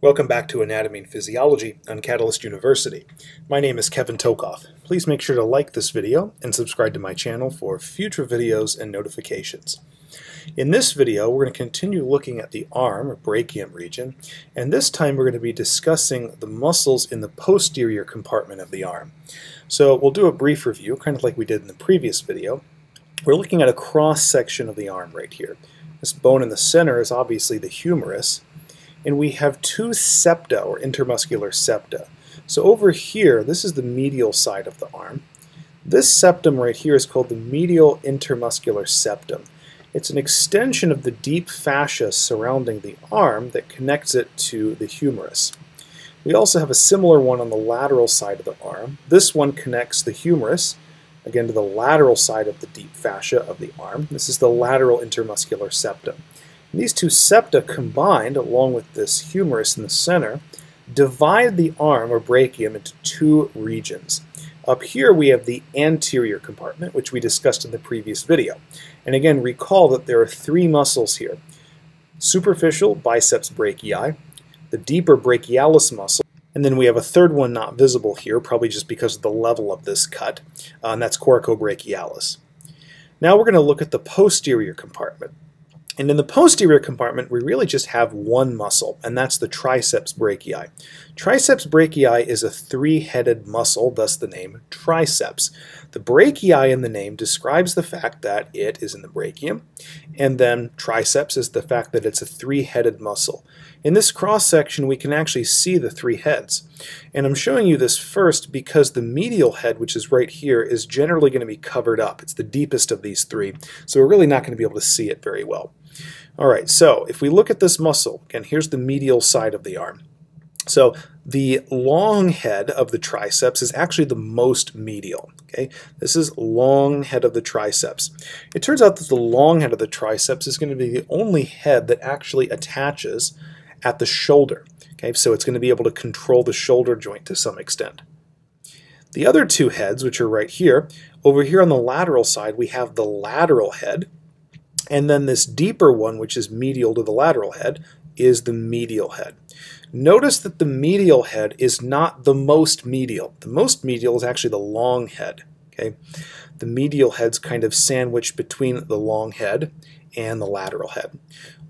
Welcome back to Anatomy and Physiology on Catalyst University. My name is Kevin Tokoph. Please make sure to like this video and subscribe to my channel for future videos and notifications. In this video, we're going to continue looking at the arm or brachium region, and this time we're going to be discussing the muscles in the posterior compartment of the arm. So we'll do a brief review, kind of like we did in the previous video. We're looking at a cross section of the arm right here. This bone in the center is obviously the humerus, and we have two septa or intermuscular septa. So over here, this is the medial side of the arm. This septum right here is called the medial intermuscular septum. It's an extension of the deep fascia surrounding the arm that connects it to the humerus. We also have a similar one on the lateral side of the arm. This one connects the humerus, again to the lateral side of the deep fascia of the arm. This is the lateral intermuscular septum. These two septa combined, along with this humerus in the center, divide the arm or brachium into two regions. Up here we have the anterior compartment, which we discussed in the previous video. And again, recall that there are three muscles here. Superficial biceps brachii, the deeper brachialis muscle, and then we have a third one not visible here, probably just because of the level of this cut, uh, and that's coracobrachialis. Now we're going to look at the posterior compartment. And in the posterior compartment, we really just have one muscle, and that's the triceps brachii. Triceps brachii is a three-headed muscle, thus the name triceps. The brachii in the name describes the fact that it is in the brachium, and then triceps is the fact that it's a three-headed muscle. In this cross-section, we can actually see the three heads. And I'm showing you this first because the medial head, which is right here, is generally going to be covered up. It's the deepest of these three, so we're really not going to be able to see it very well. All right, so if we look at this muscle, again, here's the medial side of the arm. So the long head of the triceps is actually the most medial. Okay, This is long head of the triceps. It turns out that the long head of the triceps is going to be the only head that actually attaches at the shoulder. Okay, so it's going to be able to control the shoulder joint to some extent. The other two heads, which are right here, over here on the lateral side, we have the lateral head, and then this deeper one, which is medial to the lateral head, is the medial head. Notice that the medial head is not the most medial. The most medial is actually the long head. Okay, The medial head's kind of sandwiched between the long head and the lateral head.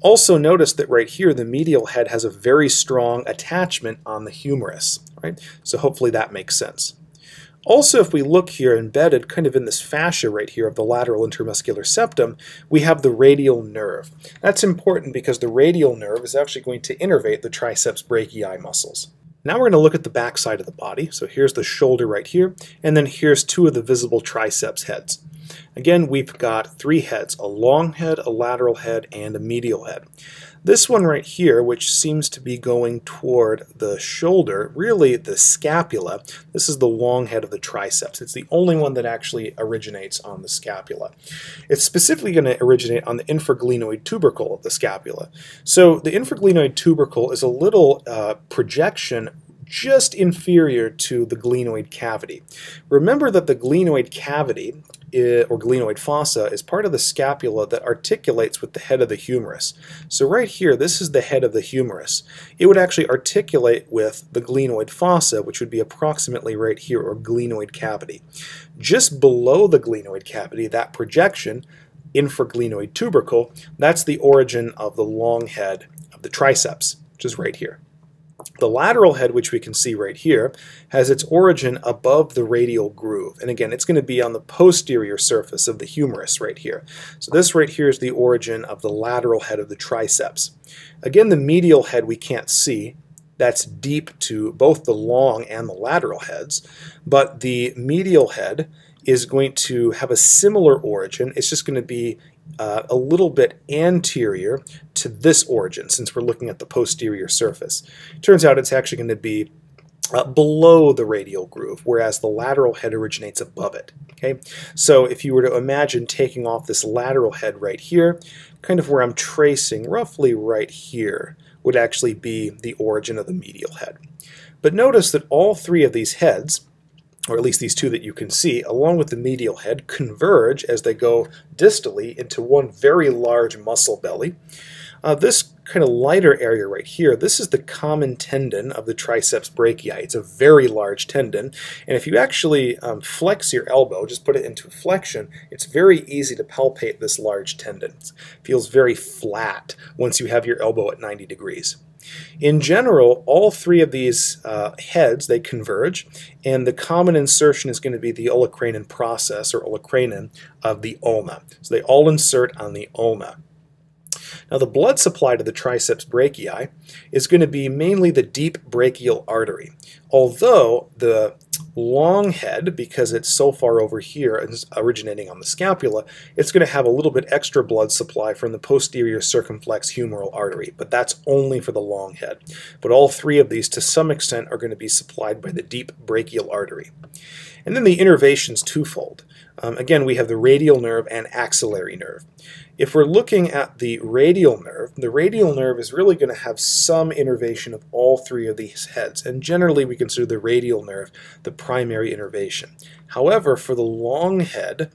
Also notice that right here the medial head has a very strong attachment on the humerus. Right? So hopefully that makes sense. Also, if we look here embedded kind of in this fascia right here of the lateral intermuscular septum, we have the radial nerve. That's important because the radial nerve is actually going to innervate the triceps brachii muscles. Now we're going to look at the back side of the body. So here's the shoulder right here, and then here's two of the visible triceps heads. Again, we've got three heads, a long head, a lateral head, and a medial head. This one right here, which seems to be going toward the shoulder, really the scapula, this is the long head of the triceps. It's the only one that actually originates on the scapula. It's specifically going to originate on the infraglenoid tubercle of the scapula. So the infraglenoid tubercle is a little uh, projection just inferior to the glenoid cavity. Remember that the glenoid cavity or glenoid fossa is part of the scapula that articulates with the head of the humerus. So right here, this is the head of the humerus. It would actually articulate with the glenoid fossa, which would be approximately right here, or glenoid cavity. Just below the glenoid cavity, that projection, infraglenoid tubercle, that's the origin of the long head of the triceps, which is right here. The lateral head, which we can see right here, has its origin above the radial groove. And again, it's going to be on the posterior surface of the humerus right here. So this right here is the origin of the lateral head of the triceps. Again, the medial head we can't see. That's deep to both the long and the lateral heads. But the medial head is going to have a similar origin. It's just going to be uh, a little bit anterior to this origin since we're looking at the posterior surface. Turns out it's actually going to be uh, below the radial groove, whereas the lateral head originates above it. Okay, So if you were to imagine taking off this lateral head right here, kind of where I'm tracing, roughly right here, would actually be the origin of the medial head. But notice that all three of these heads or at least these two that you can see, along with the medial head, converge as they go distally into one very large muscle belly. Uh, this kind of lighter area right here, this is the common tendon of the triceps brachii. It's a very large tendon, and if you actually um, flex your elbow, just put it into flexion, it's very easy to palpate this large tendon. It feels very flat once you have your elbow at 90 degrees. In general, all three of these uh, heads, they converge, and the common insertion is going to be the olecranon process, or olecranon, of the ulna. So they all insert on the ulna. Now the blood supply to the triceps brachii is going to be mainly the deep brachial artery, although the long head, because it's so far over here and originating on the scapula, it's going to have a little bit extra blood supply from the posterior circumflex humeral artery, but that's only for the long head. But all three of these, to some extent, are going to be supplied by the deep brachial artery. And then the innervation is twofold. Um, again, we have the radial nerve and axillary nerve. If we're looking at the radial nerve, the radial nerve is really going to have some innervation of all three of these heads, and generally we consider the radial nerve the primary innervation. However, for the long head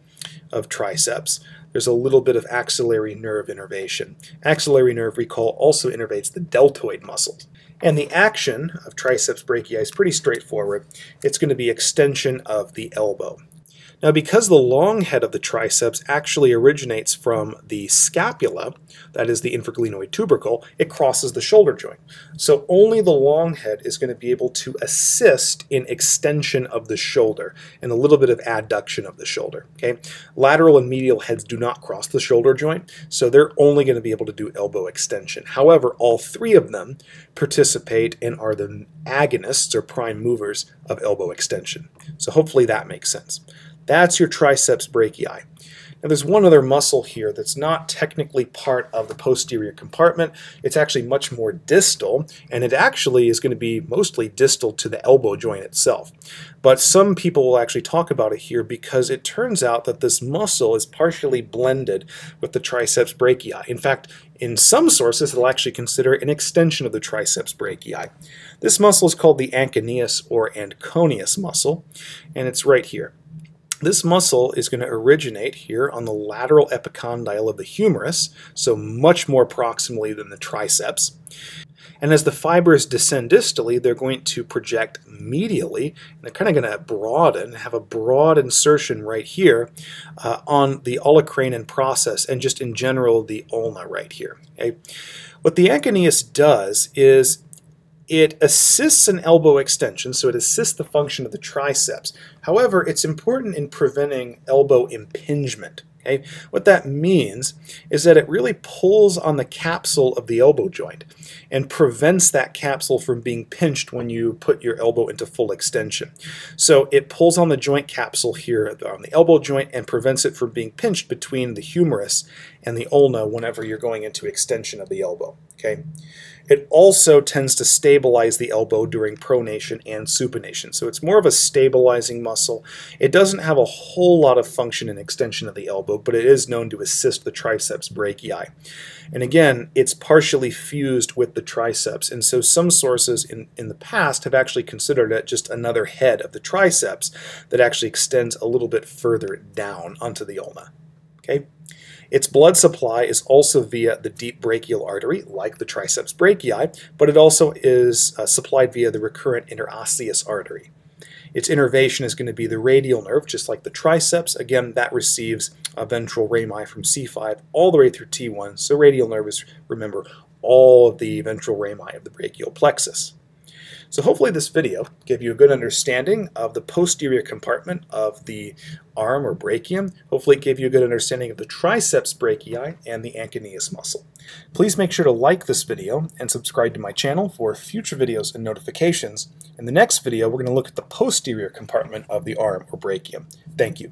of triceps, there's a little bit of axillary nerve innervation. Axillary nerve, recall, also innervates the deltoid muscles. And the action of triceps brachii is pretty straightforward. It's going to be extension of the elbow. Now because the long head of the triceps actually originates from the scapula, that is the infraglenoid tubercle, it crosses the shoulder joint. So only the long head is going to be able to assist in extension of the shoulder and a little bit of adduction of the shoulder. Okay, Lateral and medial heads do not cross the shoulder joint, so they're only going to be able to do elbow extension. However, all three of them participate and are the agonists or prime movers of elbow extension. So hopefully that makes sense. That's your triceps brachii. Now there's one other muscle here that's not technically part of the posterior compartment. It's actually much more distal, and it actually is going to be mostly distal to the elbow joint itself. But some people will actually talk about it here because it turns out that this muscle is partially blended with the triceps brachii. In fact, in some sources, they'll actually consider an extension of the triceps brachii. This muscle is called the anconeus or anconeus muscle, and it's right here. This muscle is going to originate here on the lateral epicondyle of the humerus, so much more proximally than the triceps. And as the fibers descend distally, they're going to project medially, and they're kind of going to broaden, have a broad insertion right here uh, on the olecranon process, and just in general the ulna right here. Okay? What the anconeus does is it assists an elbow extension, so it assists the function of the triceps. However, it's important in preventing elbow impingement. Okay? What that means is that it really pulls on the capsule of the elbow joint and prevents that capsule from being pinched when you put your elbow into full extension. So it pulls on the joint capsule here on the elbow joint and prevents it from being pinched between the humerus and the ulna whenever you're going into extension of the elbow. Okay? It also tends to stabilize the elbow during pronation and supination. So it's more of a stabilizing muscle. It doesn't have a whole lot of function in extension of the elbow, but it is known to assist the triceps brachii. And again, it's partially fused with the triceps. And so some sources in, in the past have actually considered it just another head of the triceps that actually extends a little bit further down onto the ulna. Okay? Its blood supply is also via the deep brachial artery, like the triceps brachii, but it also is uh, supplied via the recurrent interosseous artery. Its innervation is going to be the radial nerve, just like the triceps. Again, that receives a ventral rami from C5 all the way through T1. So radial nerve is, remember, all of the ventral rami of the brachial plexus. So hopefully this video gave you a good understanding of the posterior compartment of the arm or brachium. Hopefully it gave you a good understanding of the triceps brachii and the anconeus muscle. Please make sure to like this video and subscribe to my channel for future videos and notifications. In the next video, we're going to look at the posterior compartment of the arm or brachium. Thank you.